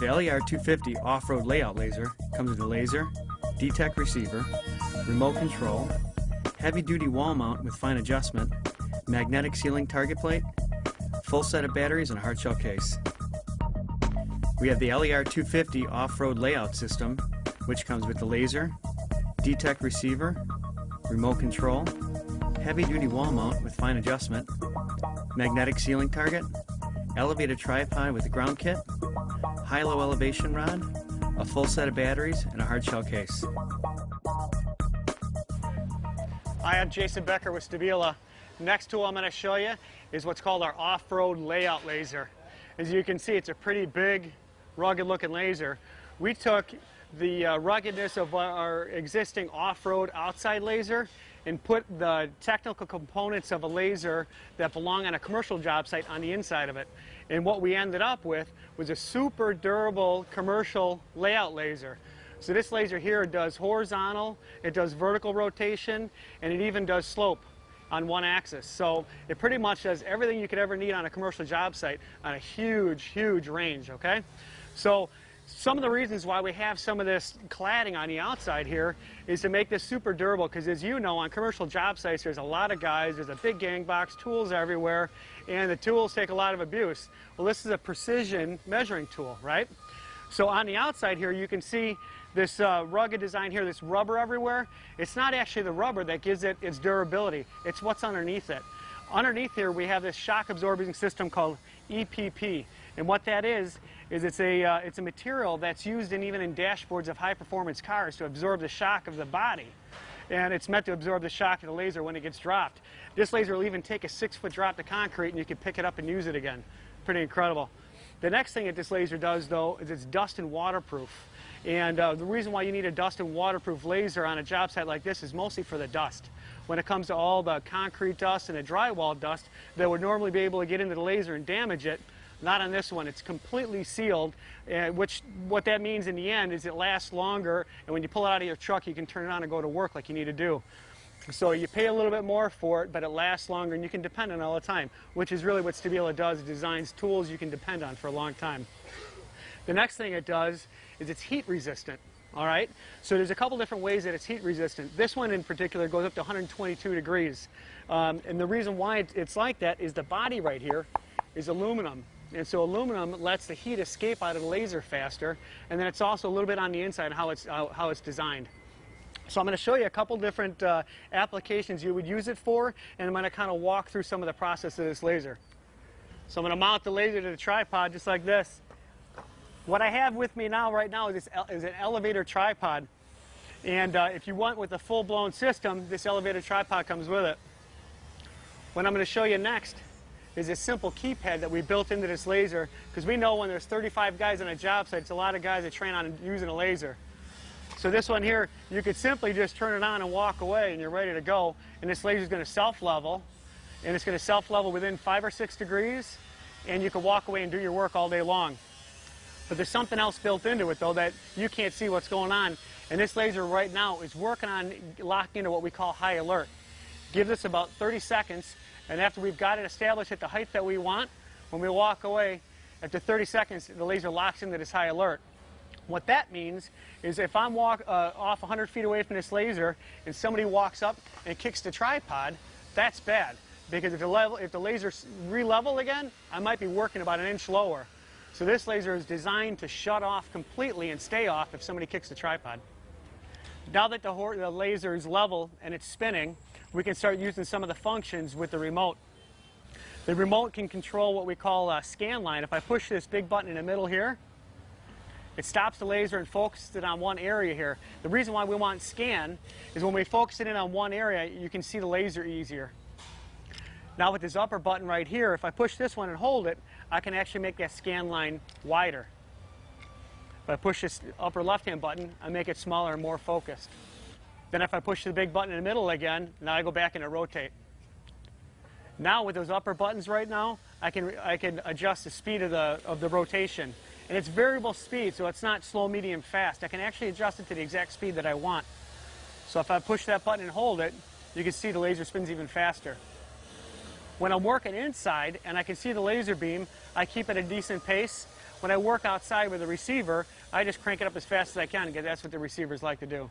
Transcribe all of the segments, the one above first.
The LAR 250 off-road layout laser comes with a laser, DTEC receiver, remote control, heavy-duty wall mount with fine adjustment, magnetic ceiling target plate, full set of batteries and a hard shell case. We have the LAR 250 off-road layout system, which comes with the laser, DTEC receiver, remote control, heavy-duty wall mount with fine adjustment, magnetic ceiling target, elevated tripod with a ground kit, high-low elevation rod, a full set of batteries, and a hard shell case. Hi, I'm Jason Becker with Stabila. Next tool I'm going to show you is what's called our off-road layout laser. As you can see, it's a pretty big, rugged-looking laser. We took the uh, ruggedness of our existing off-road outside laser and put the technical components of a laser that belong on a commercial job site on the inside of it. And what we ended up with was a super durable commercial layout laser. So this laser here does horizontal, it does vertical rotation, and it even does slope on one axis. So it pretty much does everything you could ever need on a commercial job site on a huge, huge range, okay? So some of the reasons why we have some of this cladding on the outside here is to make this super durable because as you know on commercial job sites there's a lot of guys, there's a big gang box, tools everywhere, and the tools take a lot of abuse. Well this is a precision measuring tool, right? So on the outside here you can see this uh, rugged design here, this rubber everywhere. It's not actually the rubber that gives it its durability, it's what's underneath it. Underneath here we have this shock absorbing system called EPP. And what that is, is it's a, uh, it's a material that's used in even in dashboards of high performance cars to absorb the shock of the body. And it's meant to absorb the shock of the laser when it gets dropped. This laser will even take a six foot drop to concrete and you can pick it up and use it again. Pretty incredible. The next thing that this laser does though is it's dust and waterproof. And uh, the reason why you need a dust and waterproof laser on a job site like this is mostly for the dust. When it comes to all the concrete dust and the drywall dust that would normally be able to get into the laser and damage it, not on this one. It's completely sealed, uh, which what that means in the end is it lasts longer, and when you pull it out of your truck, you can turn it on and go to work like you need to do. So you pay a little bit more for it, but it lasts longer, and you can depend on it all the time, which is really what Stabila does. It designs tools you can depend on for a long time. The next thing it does is it's heat resistant. All right, so there's a couple different ways that it's heat resistant. This one in particular goes up to 122 degrees. Um, and the reason why it's like that is the body right here is aluminum. And so aluminum lets the heat escape out of the laser faster. And then it's also a little bit on the inside how it's, how, how it's designed. So I'm going to show you a couple different uh, applications you would use it for, and I'm going to kind of walk through some of the process of this laser. So I'm going to mount the laser to the tripod just like this. What I have with me now, right now, is, is an elevator tripod. And uh, if you want with a full-blown system, this elevator tripod comes with it. What I'm going to show you next is a simple keypad that we built into this laser because we know when there's 35 guys on a job site, it's a lot of guys that train on using a laser. So this one here, you could simply just turn it on and walk away and you're ready to go. And this laser is going to self-level and it's going to self-level within five or six degrees and you can walk away and do your work all day long. But there's something else built into it though that you can't see what's going on. And this laser right now is working on locking into what we call high alert. Gives us about 30 seconds and after we've got it established at the height that we want, when we walk away, after 30 seconds, the laser locks into this high alert. What that means is if I'm walk, uh, off 100 feet away from this laser and somebody walks up and kicks the tripod, that's bad. Because if the, level, if the laser re-level again, I might be working about an inch lower. So this laser is designed to shut off completely and stay off if somebody kicks the tripod. Now that the, the laser is level and it's spinning, we can start using some of the functions with the remote. The remote can control what we call a scan line. If I push this big button in the middle here, it stops the laser and focuses it on one area here. The reason why we want scan is when we focus it in on one area, you can see the laser easier. Now with this upper button right here, if I push this one and hold it, I can actually make that scan line wider. If I push this upper left-hand button, I make it smaller and more focused. Then if I push the big button in the middle again, now I go back and I rotate. Now with those upper buttons right now, I can, I can adjust the speed of the, of the rotation. And it's variable speed, so it's not slow, medium, fast. I can actually adjust it to the exact speed that I want. So if I push that button and hold it, you can see the laser spins even faster. When I'm working inside and I can see the laser beam, I keep at a decent pace. when I work outside with a receiver, I just crank it up as fast as I can because that's what the receivers like to do.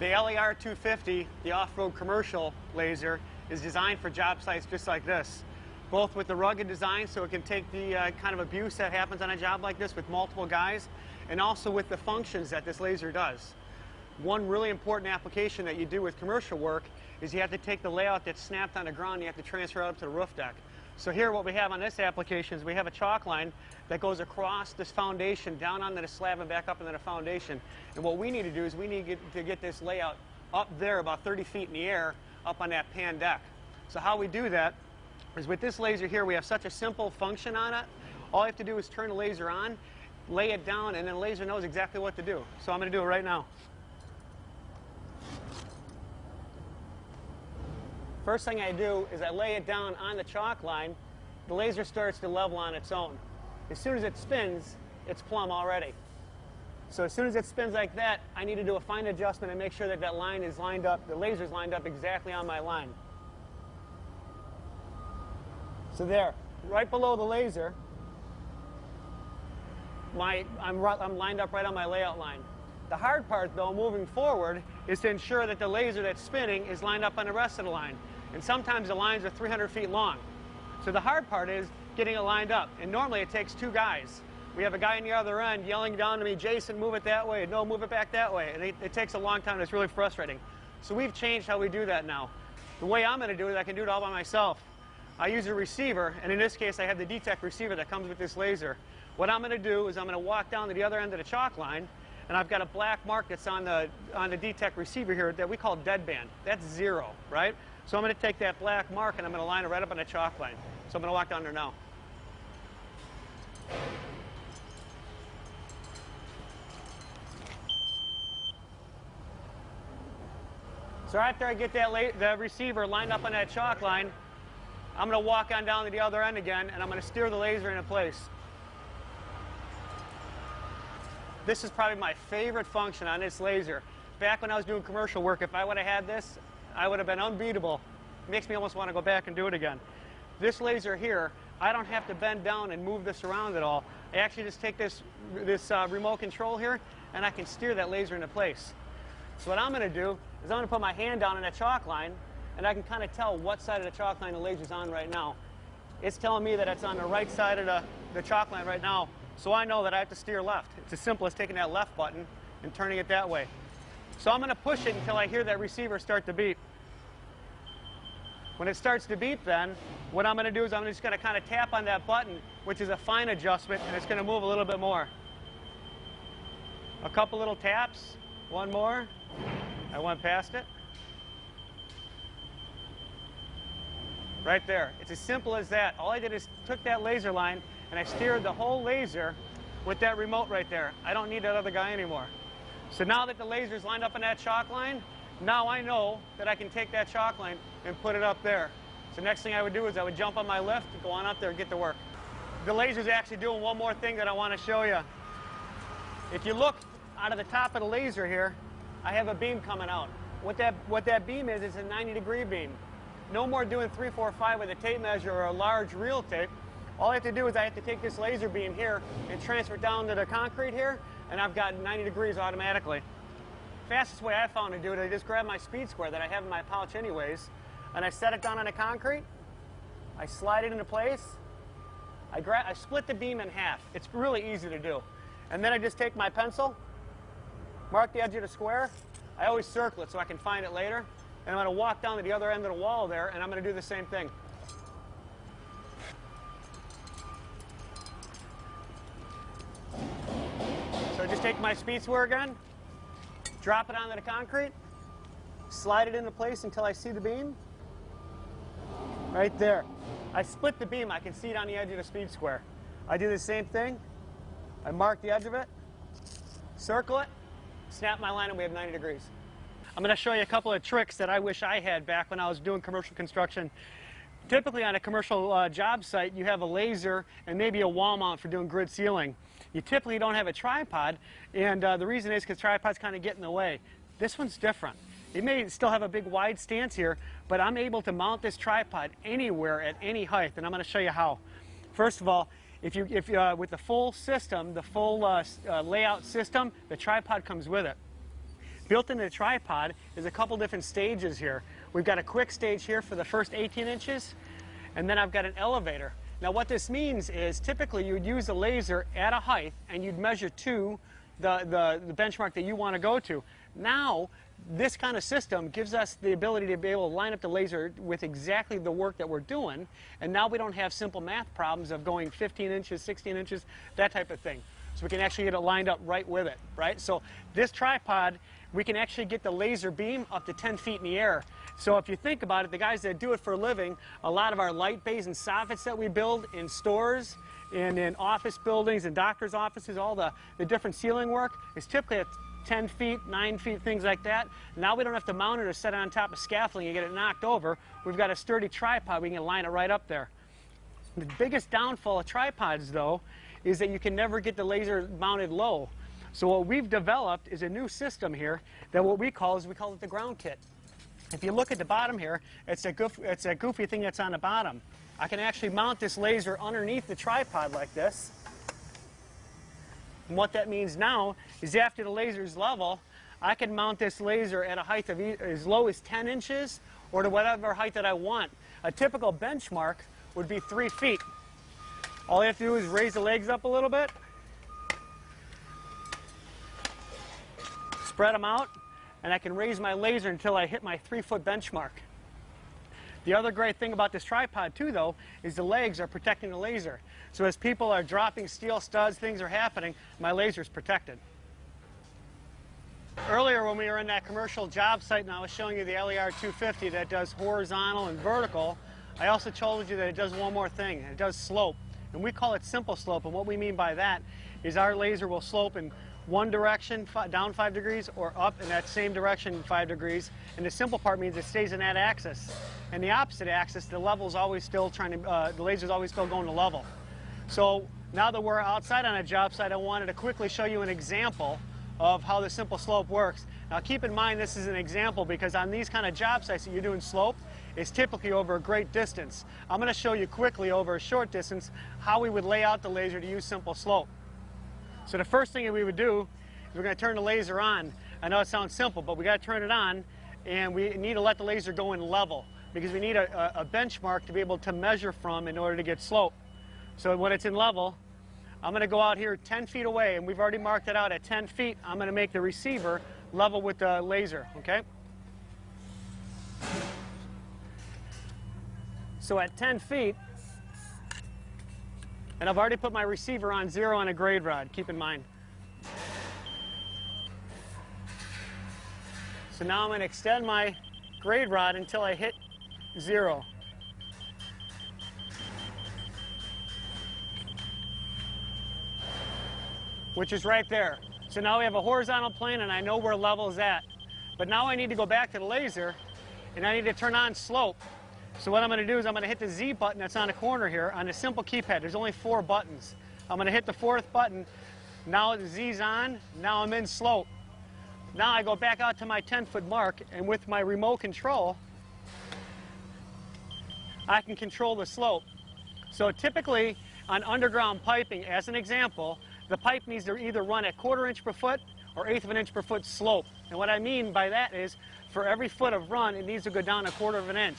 The LAR 250, the off-road commercial laser, is designed for job sites just like this. Both with the rugged design so it can take the uh, kind of abuse that happens on a job like this with multiple guys, and also with the functions that this laser does. One really important application that you do with commercial work is you have to take the layout that's snapped on the ground, you have to transfer it up to the roof deck. So here what we have on this application is we have a chalk line that goes across this foundation down onto the slab and back up into the foundation. And what we need to do is we need to get, to get this layout up there about 30 feet in the air up on that pan deck. So how we do that is with this laser here we have such a simple function on it. All you have to do is turn the laser on, lay it down, and then the laser knows exactly what to do. So I'm going to do it right now. First thing I do is I lay it down on the chalk line. The laser starts to level on its own. As soon as it spins, it's plumb already. So as soon as it spins like that, I need to do a fine adjustment and make sure that that line is lined up, the laser is lined up exactly on my line. So there, right below the laser, my, I'm, I'm lined up right on my layout line. The hard part, though, moving forward, is to ensure that the laser that's spinning is lined up on the rest of the line. And sometimes the lines are 300 feet long. So the hard part is getting it lined up. And normally it takes two guys. We have a guy on the other end yelling down to me, Jason, move it that way. No, move it back that way. And it, it takes a long time. It's really frustrating. So we've changed how we do that now. The way I'm going to do it, I can do it all by myself. I use a receiver, and in this case, I have the DTEC receiver that comes with this laser. What I'm going to do is I'm going to walk down to the other end of the chalk line, and I've got a black mark that's on the, on the DTEC receiver here that we call deadband. That's zero, right? So I'm going to take that black mark and I'm going to line it right up on the chalk line. So I'm going to walk down there now. So after I get that the receiver lined up on that chalk line, I'm going to walk on down to the other end again and I'm going to steer the laser into place. This is probably my favorite function on this laser. Back when I was doing commercial work, if I would have had this, I would have been unbeatable. Makes me almost want to go back and do it again. This laser here, I don't have to bend down and move this around at all. I actually just take this, this uh, remote control here and I can steer that laser into place. So what I'm going to do is I'm going to put my hand down on that chalk line and I can kind of tell what side of the chalk line the laser's on right now. It's telling me that it's on the right side of the, the chalk line right now so I know that I have to steer left. It's as simple as taking that left button and turning it that way. So I'm going to push it until I hear that receiver start to beep. When it starts to beep then, what I'm going to do is I'm just going to kind of tap on that button, which is a fine adjustment, and it's going to move a little bit more. A couple little taps, one more. I went past it. Right there. It's as simple as that. All I did is took that laser line and I steered the whole laser with that remote right there. I don't need that other guy anymore. So now that the laser's lined up on that chalk line, now I know that I can take that chalk line and put it up there. So next thing I would do is I would jump on my lift, go on up there and get to work. The laser's actually doing one more thing that I want to show you. If you look out of the top of the laser here, I have a beam coming out. What that, what that beam is, is a 90 degree beam. No more doing 3, 4, 5 with a tape measure or a large reel tape. All I have to do is I have to take this laser beam here and transfer it down to the concrete here, and I've got 90 degrees automatically. Fastest way I found to do it, I just grab my speed square that I have in my pouch anyways, and I set it down on the concrete, I slide it into place, I, I split the beam in half. It's really easy to do. And then I just take my pencil, mark the edge of the square, I always circle it so I can find it later, and I'm going to walk down to the other end of the wall there, and I'm going to do the same thing. Take my speed square again, drop it onto the concrete, slide it into place until I see the beam. Right there. I split the beam. I can see it on the edge of the speed square. I do the same thing. I mark the edge of it, circle it, snap my line, and we have 90 degrees. I'm going to show you a couple of tricks that I wish I had back when I was doing commercial construction Typically on a commercial uh, job site, you have a laser and maybe a wall mount for doing grid ceiling. You typically don't have a tripod, and uh, the reason is because tripods kind of get in the way. This one's different. It may still have a big wide stance here, but I'm able to mount this tripod anywhere at any height, and I'm going to show you how. First of all, if you, if uh, with the full system, the full uh, uh, layout system, the tripod comes with it. Built into the tripod is a couple different stages here. We've got a quick stage here for the first 18 inches, and then I've got an elevator. Now what this means is typically you would use a laser at a height and you'd measure to the, the, the benchmark that you want to go to. Now, this kind of system gives us the ability to be able to line up the laser with exactly the work that we're doing, and now we don't have simple math problems of going 15 inches, 16 inches, that type of thing. So we can actually get it lined up right with it, right? So this tripod, we can actually get the laser beam up to 10 feet in the air. So if you think about it, the guys that do it for a living, a lot of our light bays and soffits that we build in stores and in office buildings and doctors' offices, all the, the different ceiling work is typically at 10 feet, 9 feet, things like that. Now we don't have to mount it or set it on top of scaffolding and get it knocked over. We've got a sturdy tripod, we can line it right up there. The biggest downfall of tripods, though, is that you can never get the laser mounted low. So what we've developed is a new system here that what we call is we call it the ground kit. If you look at the bottom here, it's a, goof, it's a goofy thing that's on the bottom. I can actually mount this laser underneath the tripod like this. And what that means now is after the laser's level, I can mount this laser at a height of as low as 10 inches or to whatever height that I want. A typical benchmark would be three feet. All I have to do is raise the legs up a little bit, spread them out, and I can raise my laser until I hit my three foot benchmark. The other great thing about this tripod too though is the legs are protecting the laser. So as people are dropping steel studs, things are happening, my laser is protected. Earlier when we were in that commercial job site and I was showing you the LAR 250 that does horizontal and vertical, I also told you that it does one more thing, it does slope. And we call it simple slope and what we mean by that is our laser will slope in one direction, down five degrees, or up in that same direction, five degrees. And the simple part means it stays in that axis. And the opposite axis, the level is always still trying to, uh, the is always still going to level. So now that we're outside on a job site, I wanted to quickly show you an example of how the simple slope works. Now keep in mind this is an example because on these kind of job sites that you're doing slope, it's typically over a great distance. I'm going to show you quickly over a short distance how we would lay out the laser to use simple slope. So the first thing that we would do is we're going to turn the laser on. I know it sounds simple, but we got to turn it on, and we need to let the laser go in level because we need a, a, benchmark to be able to measure from in order to get slope. So when it's in level, I'm going to go out here 10 feet away, and we've already marked it out at 10 feet. I'm going to make the receiver level with the laser, okay? So at 10 feet, and I've already put my receiver on zero on a grade rod, keep in mind. So now I'm going to extend my grade rod until I hit zero. Which is right there. So now we have a horizontal plane and I know where level is at. But now I need to go back to the laser and I need to turn on slope. So what I'm going to do is I'm going to hit the Z button that's on the corner here on a simple keypad. There's only four buttons. I'm going to hit the fourth button. Now the Z's on. Now I'm in slope. Now I go back out to my 10 foot mark and with my remote control, I can control the slope. So typically on underground piping, as an example, the pipe needs to either run at quarter inch per foot or eighth of an inch per foot slope. And what I mean by that is for every foot of run, it needs to go down a quarter of an inch.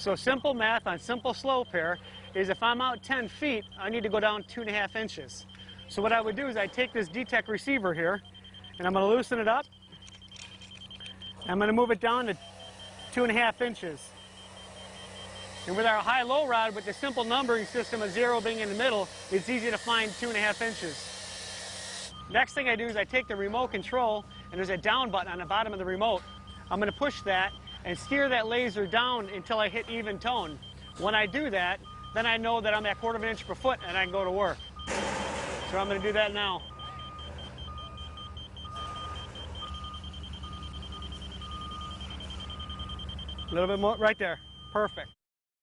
So simple math on simple slope here is if I'm out 10 feet, I need to go down two and a half inches. So what I would do is I take this DTEC receiver here and I'm going to loosen it up. I'm going to move it down to two and a half inches. And with our high-low rod, with the simple numbering system of zero being in the middle, it's easy to find two and a half inches. Next thing I do is I take the remote control, and there's a down button on the bottom of the remote. I'm going to push that and steer that laser down until I hit even tone. When I do that, then I know that I'm at quarter of an inch per foot and I can go to work. So I'm going to do that now. A little bit more, right there. Perfect.